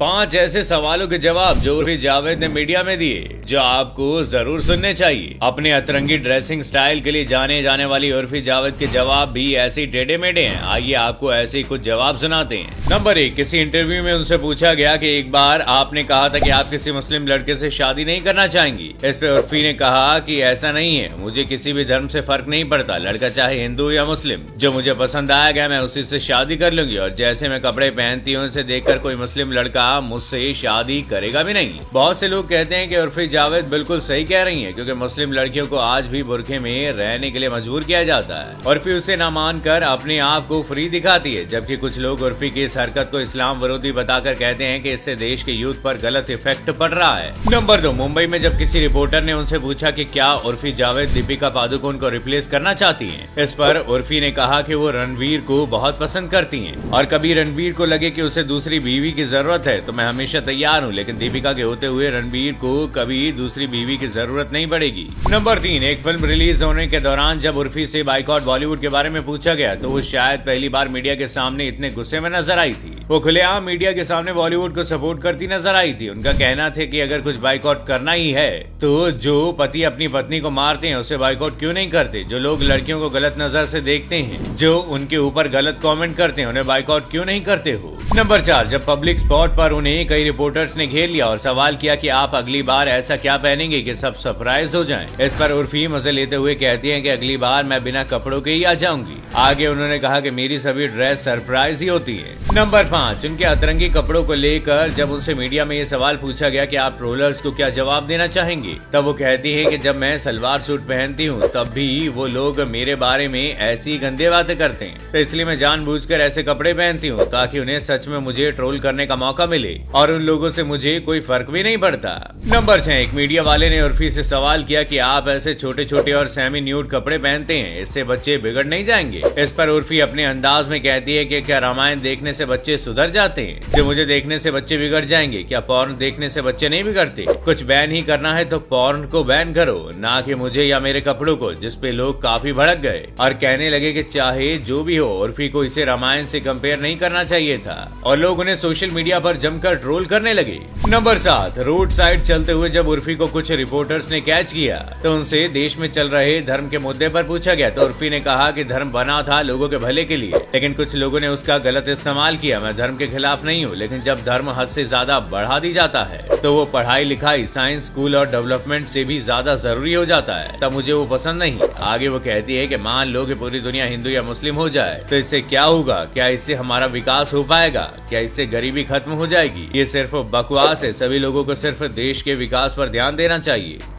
पाँच ऐसे सवालों के जवाब जो उर्फी जावेद ने मीडिया में दिए, जो आपको ज़रूर सुनने चाहिए। अपने अतरंगी ड्रेसिंग स्टाइल के लिए जाने जाने वाली उर्फी जावेद के जवाब भी ऐसे टेढ़े मेढ़े हैं। आइए आपको ऐसे ही कुछ जवाब सुनाते हैं। नंबर एक, किसी इंटरव्यू में उनसे पूछा गया कि एक बार आपने कहा था कि आप किसी मुस्लिम लड़के से शादी नहीं करना चाहेंगी। इस पर उर्फी ने कहा कि ऐसा नहीं है, मुझे किसी भी धर्म से फ़र्क नहीं पड़ता, लड़का चाहे हिंदू या मुस्लिम। जो मुझे पसंद आया गया, मैं उसी से शादी कर लूँगी, और जैसे मैं कपड़े पहनती हूँ, उसे देखकर कोई मुस्लिम लड़का मुझसे शादी करेगा भी नहीं। बहुत से लोग कहते हैं कि उर्फी जावेद बिल्कुल सही कह रही हैं, क्योंकि मुस्लिम लड़कियों को आज भी बुरखे में रहने के लिए मजबूर किया जाता है। उर्फी उसे न मानकर अपने आप को फ्री दिखाती है, जबकि कुछ लोग उर्फी की इस हरकत को इस्लाम विरोधी बताकर कहते हैं की इससे देश के यूथ पर गलत इफ़ेक्ट पड़ रहा है। नंबर दो, मुंबई में जब किसी रिपोर्टर ने उनसे पूछा की क्या उर्फी जावेद दीपिका पादुकोण को रिप्लेस करना चाहती है, इस पर उर्फी ने कहा की वो रणवीर को बहुत पसंद करती है, और कभी रणवीर को लगे की उसे दूसरी बीवी की ज़रूरत है तो मैं हमेशा तैयार हूँ, लेकिन दीपिका के होते हुए रणबीर को कभी दूसरी बीवी की ज़रूरत नहीं पड़ेगी। नंबर तीन, एक फ़िल्म रिलीज़ होने के दौरान जब उर्फी से बाइकआउट बॉलीवुड के बारे में पूछा गया तो वो शायद पहली बार मीडिया के सामने इतने गुस्से में नज़र आई थी। वो खुलेआम मीडिया के सामने बॉलीवुड को सपोर्ट करती नज़र आई थी। उनका कहना था कि अगर कुछ बाइकआउट करना ही है तो जो पति अपनी पत्नी को मारते हैं, उसे बाइकआउट क्यों नहीं करते? जो लोग लड़कियों को गलत नज़र से देखते हैं, जो उनके ऊपर गलत कमेंट करते हैं, उन्हें बाइकआउट क्यों नहीं करते हो? नंबर चार, जब पब्लिक स्पॉट पर उन्हें कई रिपोर्टर्स ने घेर लिया और सवाल किया कि आप अगली बार ऐसा क्या पहनेंगे कि सब सरप्राइज़ हो जाएँ। इस पर उर्फी मज़े लेते हुए कहती हैं कि अगली बार मैं बिना कपड़ों के ही आ जाऊँगी। आगे उन्होंने कहा कि मेरी सभी ड्रेस सरप्राइज़ ही होती है। नंबर पाँच उनके अतरंगी कपड़ों को लेकर जब उनसे मीडिया में ये सवाल पूछा गया कि आप ट्रोलर्स को क्या जवाब देना चाहेंगे, तब वो कहती है कि जब मैं सलवार सूट पहनती हूँ, तब भी वो लोग मेरे बारे में ऐसी गंदे बातें करते हैं। तो इसलिए मैं जानबूझकर ऐसे कपड़े पहनती हूँ ताकि उन्हें सच में मुझे ट्रोल करने का मौका मिले और उन लोगों से मुझे कोई फ़र्क भी नहीं पड़ता। नंबर छह, एक मीडिया वाले ने उर्फी से सवाल किया कि आप ऐसे छोटे छोटे और सेमी न्यूड कपड़े पहनते हैं, इससे बच्चे बिगड़ नहीं जाएँगे। इस पर उर्फी अपने अंदाज में कहती है कि क्या रामायण देखने से बच्चे सुधर जाते हैं। जो मुझे देखने से बच्चे बिगड़ जाएँगे, क्या पॉर्न देखने से बच्चे नहीं बिगड़ते? कुछ बैन ही करना है तो पॉर्न को बैन करो, ना कि मुझे या मेरे कपड़ों को जिसपे लोग काफ़ी भड़क गए। और कहने लगे कि चाहे जो भी हो, उर्फी को इसे रामायण से कंपेयर नहीं करना चाहिए था। और लोग उन्हें सोशल मीडिया पर जमकर ट्रोल करने लगे। नंबर सात रोड साइड चलते हुए जब उर्फी को कुछ रिपोर्टर्स ने कैच किया तो उनसे देश में चल रहे धर्म के मुद्दे पर पूछा गया। तो उर्फी ने कहा कि धर्म बना था लोगों के भले के लिए, लेकिन कुछ लोगों ने उसका गलत इस्तेमाल किया। मैं धर्म के खिलाफ नहीं हूँ, लेकिन जब धर्म हद से ज़्यादा बढ़ा दी जाता है तो वो पढ़ाई लिखाई साइंस स्कूल और डेवलपमेंट से भी ज़्यादा ज़रूरी हो जाता है। तब मुझे वो पसंद नहीं। आगे वो कहती है कि, मान लो कि पूरी दुनिया हिंदू या मुस्लिम हो जाए तो इससे क्या होगा? क्या इससे हमारा विकास हो पाएगा? क्या इससे गरीबी खत्म हो जाएगी? ये सिर्फ़ बकवास है। सभी लोगों को सिर्फ़ देश के विकास पर ध्यान देना चाहिए।